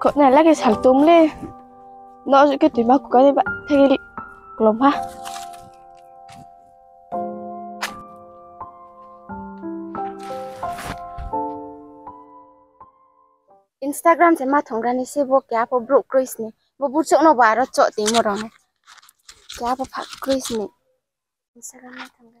Cậu này là cái sản túng lên. Nó giữ cái túi mắt của các bạn. Thay cái lồng ha. Instagram sẽ mà thông ra này, sẽ vô kia po bro Chris này. Vô bút chỗ nó bà nó chọn tiếng một rồi này. Kia po phát Chris này. Instagram mà thông ra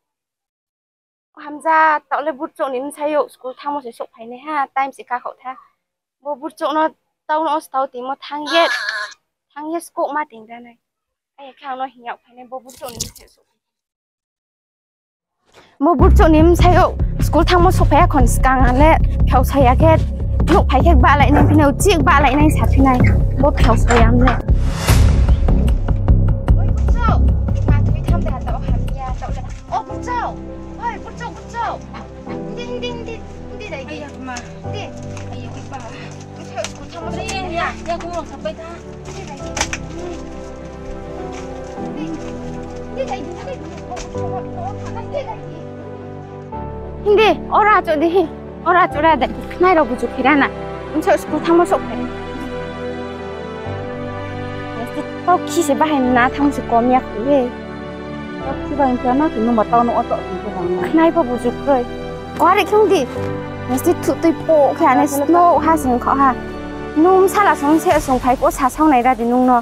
gia tạo lên bút chỗ nên xây dựng school thang một số số phải này ha. Time sẽ ca khẩu tha. Bố bút chỗ nó tao nó tao tìm một thang yết thang yết school mà tiếng ra này. Ai khao nó hình nhậu phải này bố bút chỗ nên xây dựng bố bút chỗ nên xây dựng school thang một số phải còn càng ăn lệ theo xây cái lúc phải cái bạn lại nên phi nào chiếc bạn lại nên sạch phi này. Bố theo xây ăn lệ ôi bút chỗ mà tôi tham gia tạo hàm ya tạo lệ ô bút chỗ 빨리 굴쩍 굴쩍 힌디 힌디 힌디 힌디 나 이게 엄마 힌디 아 여기 봐 굴쩍 굴쩍 굴쩍 야야 고모 가까이 다 힌디 나 이게 힌디 나 이게 힌디 어라 저리 어라 저라 돼. 나이로 부족이라나. 엄청 스쿨 탐험 속해 어, 기세 바했나? 당신 거미야, 그게. Miak về Tapi bang itu anak tu nombor tahu nak otak tu bang. này bao bujuk rồi quá đấy không đi mesti tụi tôi bộ cái này snow ha sinh khó ha. Nung sa là sống sẽ sống phải có sa sau này ra thì nung nó.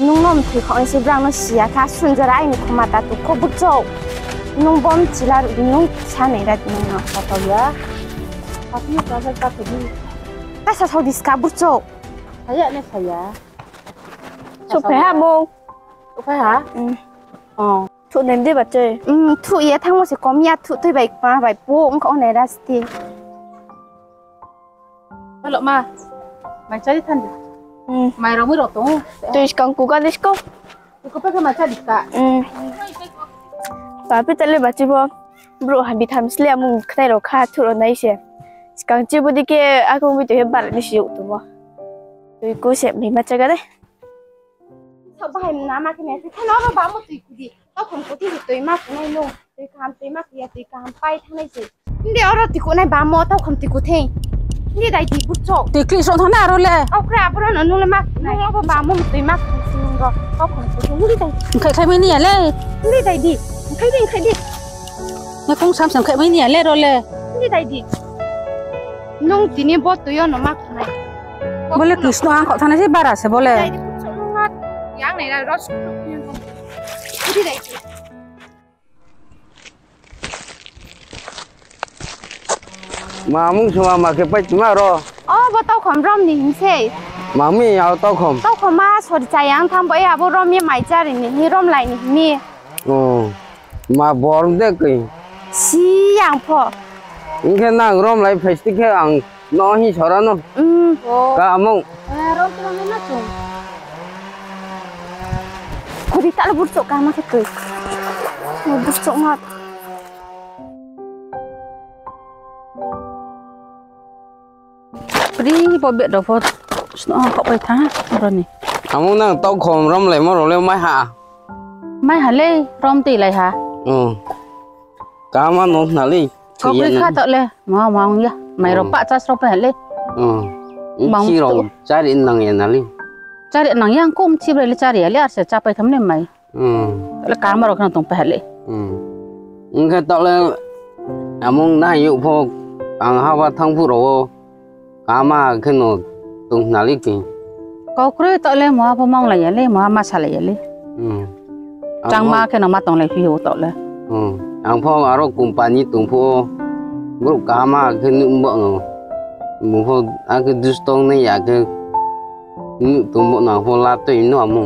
Nung nó thì khó sẽ răng nó xìa cả xuân ra lại không mà ta tụ có bút trâu nung bom chỉ là nung sa này ra thì nung nó. Tak tahu ya. Tapi kalau tak pergi, ta sa sau đi ska bút trâu saya ni saya. chụp phải ha bông? Apa ha? ừ. Oh. Tụi nem đi bắt chơi. Ừ tụi ye thằng sẽ có mía tụi tôi bảy mà bảy bố cũng có này ra thì Kalau mah, mai cari kan. ừ. Mai ramai rotong. tôi còn cố gắng đi cô Kau pakai macam dika. ừ. Và biết tới bắt chơi bông bro hay bị tham sle mong cái rồi khá tụi rồi này sẽ càng chơi cũng bị tụi em bạn đi sử dụng tụi bông tôi cố sẽ mình mà chơi cái đấy sao bài nam mà cái này thì nó nó bảo một tụi gì tao không có thì tụi mắc cái này luôn tụi cam tụi mắc gì tụi cam bay thằng này gì 근데 어라 tụi này bà mò tao không tụi cô thế 근데 đại tụi bút chỗ Di klik so thana role. Aku kira apa nak nung lemak, nung apa bamu mesti mak nung ro. Kau kau kau nung đi Khai khai mấy nè le. đi đây đi, khai đi khai đi, Nhà cũng sam sam khai mấy nè le role. đi đây đi. Nung tini bot tu yo no mak này. Boleh Krishna ang kau thana sih baras Đây boleh. đi, chỗ nung ngat. Yang này là rót đi đây đi. mà muốn xua mà cái bách mà rồi Oh, bot tao không rom ni hình dáng này là nó cứ đi đây chị Mamu cuma pakai pecuma ro. Oh, betul kom rom nih himse. Mami ya betul kom. Betul kom mah sorry sayang tham boy abu rom ya mai cari nih ni rom lain nih ni. Oh, ma borong deh kui. Siang po. Ini nang rom lain pasti ke ang nohi corano. Hmm. Kamu. Eh, rom kamu mana tuh? Jadi tak lebur cok kamar kita. Lebur cok ngat. Beri bobek dah pot. Snow kok boleh tak? Orang ni. Kamu nang tahu kom ram leh mau leh mai ha. Mai ha leh ram ti leh ha. Hmm. Kamu nong nali. Kau beri kah tak leh? Mau mau ya. Mai ropak cas ropak leh. Hmm. Bang tu. Cari nang ya nali. cari nang yang kum ci beli cari ali arsa capai kamne mai hmm le kamar kan tong pehle hmm ingka tok le among na yu pho ang hawa thang phu ro kama khino tung nali ki ko kre tok le ma pho mong la ya le ma ma sa le ya le hmm chang ma khino ma tong le phi ho tok le hmm ang pho aro kum pani tung pho group kama khino mo mo pho a ke dus tong ne ya ke nu tung mo na pho la toi no mo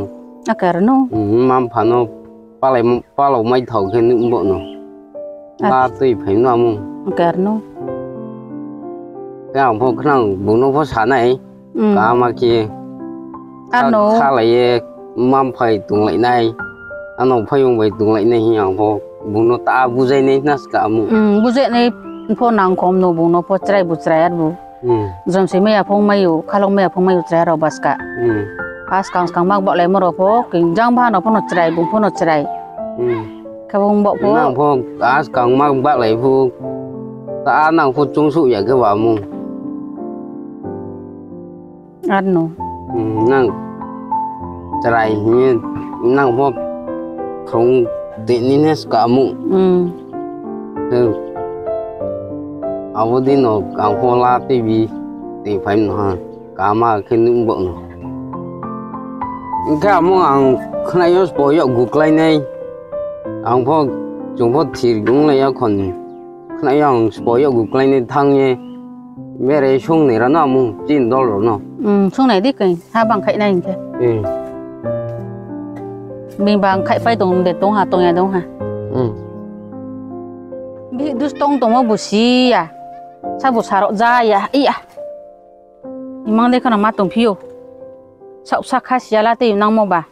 Akar no. mam pha no pa lai pa lo mai thau ke nu mo no la toi phai no mo Akar no. cái ang pho khang bu no pho sa nai Hmm. ka ma ki Ano? kha lai ye mam phai tung lại này. Anh ông phai ông vậy tung lại này hiang pho bung nó ta bu dây này nas cả mu um buje ne pho nang khom no bu no pho chrai bu chrai ar bu Hmm. Zaman si Maya pun mayu, kalau Maya pun mayu cerai robas kak. Pas kang kang mak bok lemur apa, kini jang bahan apa nak cerai, bung pun nak cerai. Hmm. Kau pun bok pun. Nang pun, as kang mak bok lemur, tak anang pun cung suk ya ke wamu. Anu. Hmm, nang cerai ni, nang pun kong dek ni nes kamu. Hmm. Abo din no càng pho la tivi thì phải nó cả mà khi nung bụng. Cái amo ang khai yo spoil yo gu klai nei ang pho chúng pho thì cũng là yo còn khai yo spoil yo gu klai nei thang ye mẹ re chung này ra nó mu chín đô rồi nó. Um sung này đi keng ha bang khai này ke ừ. Mình bang khai phai tong de tong ha tong ya dong ha ừ. Bi dus tong tong mo bu si ya sa bu sa ro za ya i ya imang de kana ma tong phiu sa sa kha sia la te nang mo ba?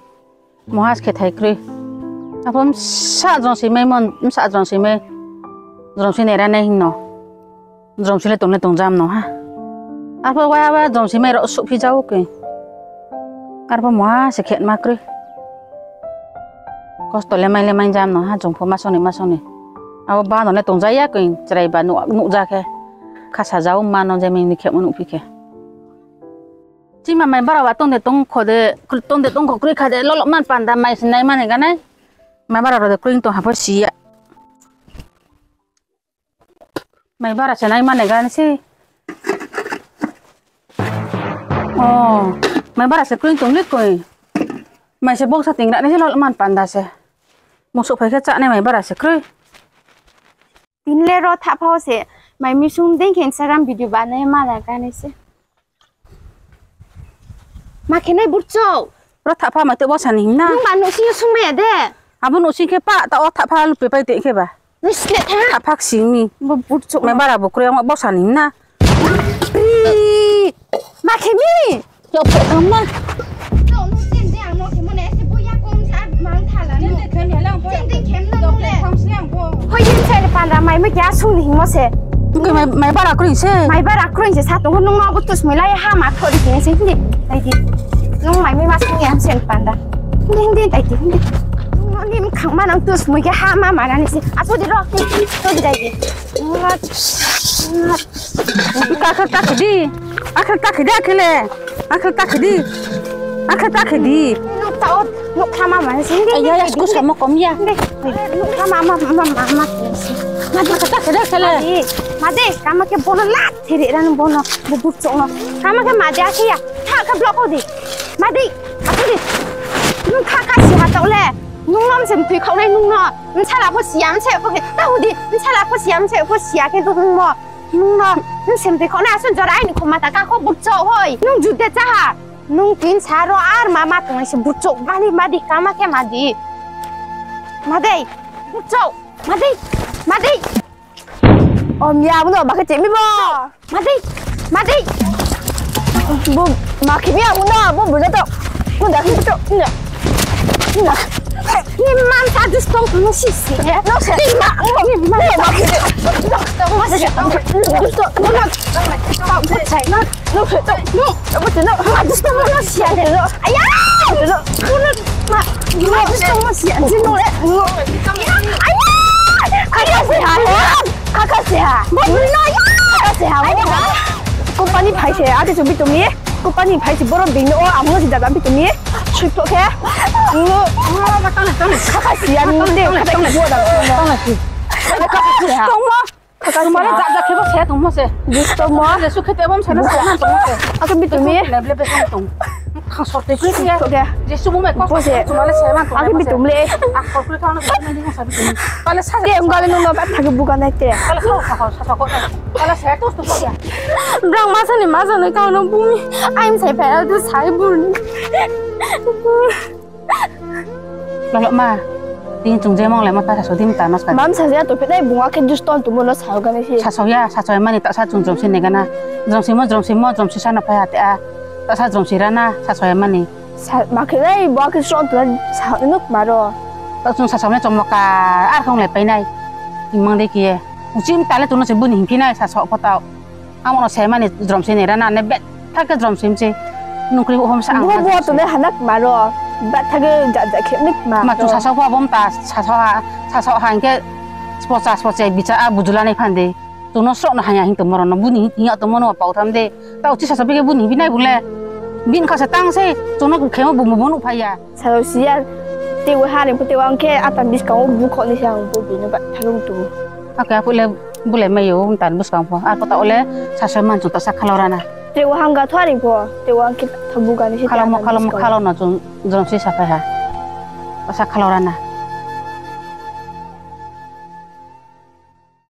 Mo has ke thai kri. Apom sa jong si me mon, sa jong si me. Jong si ne ra nei no. Jong si le tong le tong jam no, ha? Apa wa wa jong si me ro su phi jau ke. Arpa mo ha se khet ma kri. Kosto le mai le mai jam no, ha? Jong pho ma so ni ma so ni abo ba nó tong zaya kuin chrai ba nu nu za ke kha sa zau ma no jamin ni khe monu pi ke chi ma mai bara wa tong de tong kho de kul tong de tong kho kri kha de lo lo man pan da mai sin nai man ga nai. Mai bara ro de kring to ha pho si ya. Mai bara sa nai này ga ni si. Oh mai bara sa kring tong lik koi. Mai se bok sa ting da ni si lo lo man pan da se. Một số phải cái chợ này mày bắt sẽ cười tin le ro tha phao se. mai mi sung ding ken saram video banai mara ganese ma kenai burcho ro thapa ma te bosani na ma no si sung me de abu no si ke pa ta o thapa lu pe pai te ke ba ni sle thapa si mi bo burcho me bara bo kre ma bosani na ma kemi yo pe ma 快点，快点，把那买买家送的，我说。Tunggu mai mai bar aku ini. Mai bar aku ini satu orang nung mau putus mulai ha mat kau di sih ni. Tadi nung mai mai mas ni yang sen panda. Ini ini tadi ini. Nung ni mungkin kau mana nung putus mulai ha mat mana ni sih. Aku di luar ni. Tuh di tadi. Mat mat. Aku tak aku di. Aku tak di aku le. Aku tak di. Aku tak di. Nuk tau nuk kama mana sih. Ayah ayah aku sama kom ya. Nuk kama mama mama mama. মাঝে আমাকে বলো না, ছেড়ে রানু বলো বুঝছ আমাকে মাঝে আসি থাকা ব্লক দি মাঝে হাতো দি নুন খাকা সি হাতো লে নুন নাম সেম তুই খাও নাই নুন। না ছালা পো সিয়াম ছে পো তাও দি ছালা পো সিয়াম ছে পো সিয়া কে তো নুন নুন না নুন সেম তুই খাও না আসুন জরা আইনি খো মাতা কাকো বুঝছ হই নুন জুতে চাহা। নুন তিন ছাড়ো, আর মামা তোমায় সে বুঝছ মাদি মাদি কামাকে মাদি মাদে বুঝছ মাদি Mati. Om ya betul bakal cik mibo. Mati. Mati. Bu makin ya bunda, bu bunda tu. Bunda itu bunda. Bunda. Ni mam tak ada stong pun sih sih. No sih. Ni mak, ni mak. Ni mak. Tak masih tak. Betul. Bunda. Tak percaya. No, no, no, no. Betul no. Ada stong pun sih ada no. Ayah. Bunda. Mak. Ada stong pun sih. Jangan no. Ayah. Company ফাইছে আগে চুবি তুমি কোম্পানি ফাইছে বড় দিন। ও আমার জিদা দাবি তুমি ছুটকে খাকাছি আমি দে খাকাছি বড় দাও খাকাছি তোমরা তোমারে যা যা খেবো সে তোমার সে দুষ্ট মা রেসু খেতে এবং সে না তোমার আগে তুমি লেবলে পেছন তোমার sorte kulit ya. Udah. Jadi semua mereka pas ya. Cuma les saya mantu. Aku bitum le. Aku kulit tahun ini nanti nggak sabi kulit. Kalau saya dia enggak lalu nggak patah kebukan nanti ya. Kalau saya tak kalau saya kok. Kalau saya tuh tuh ya. Berang masa nih masa nih kau nang bumi. Aim saya pernah tuh saya bun. Lalu mah. Tin chung je mong le mata sa so dim ta mas ka. Mam sa ya to pe dai bunga ke just ton tu mo lo sa ga ni si. Sa so ya sa so ma ni ta sa chung chung sin ne ga na. Jong si mo jong si mo jong si sa na pa ya ta. ta sa jong na sa soya mani sa makilai bo ki so tu sa nuk maro ta jong sa sa ne maka ar khong le pai nai imang de ki uchim tale tuno si se bun himpi nai sa so patao amon se mani jong se rana ne bet ta ka jong sim se nukri hom sa ang bo bo tu ne hanak maro bat ta ge ja ja ke nik ma ma tu sa so bo bom ta sa ha sa so ha ke sports sports spot se bicha a bujulane phande tu no sok na hanya hing temoro no buni tinga temoro apa utam de. Ta uci sa sabe ke buni binai bule. Bin ka setang se tu no kemo bumu bumu paya. Sa lo sia te we hale pute wang ke atan bis ka bu ni sang bu binu ba talung tu. Aka apu le bule mai yo tan bus kampo a ko ta ole sa sa man ta sa kalorana te we hang ga thari bo te wang ke thabu ga ni si kalam kalau kalona jun jun si sa pa ha sa kalorana